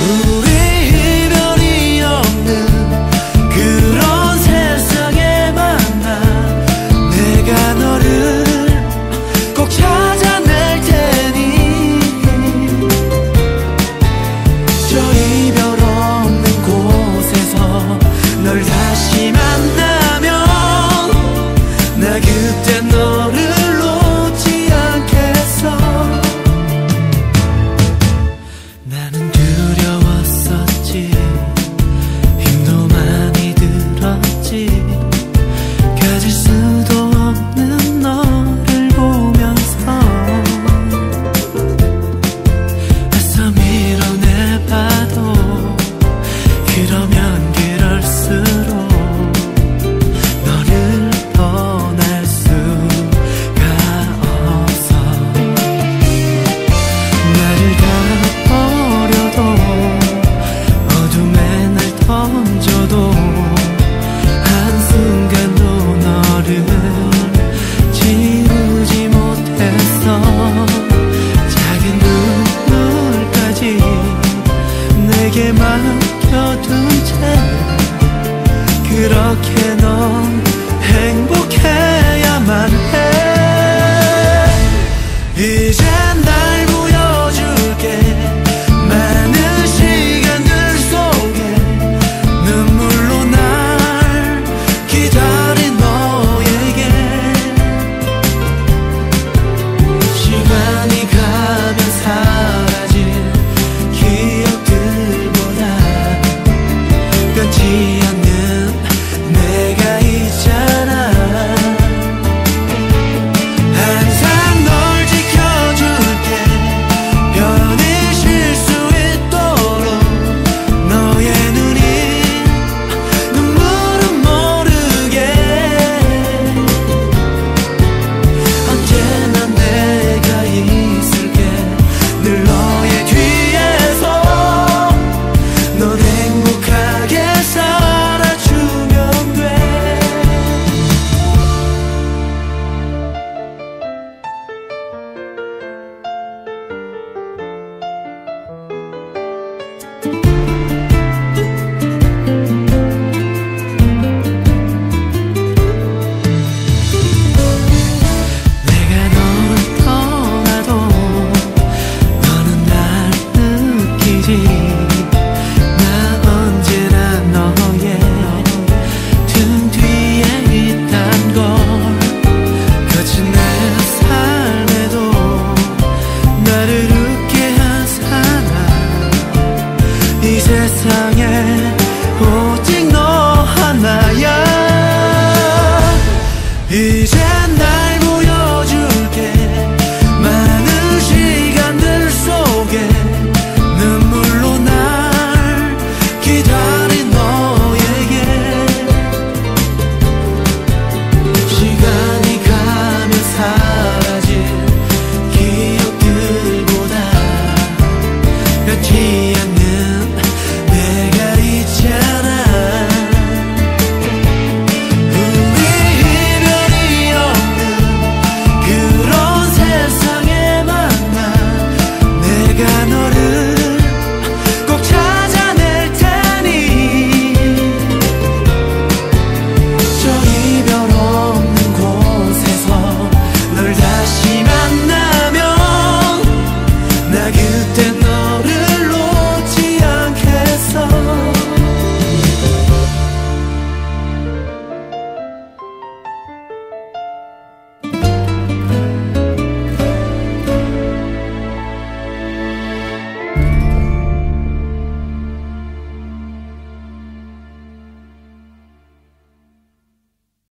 Lula. 삼켜둔 채 그렇게 넌 행복해.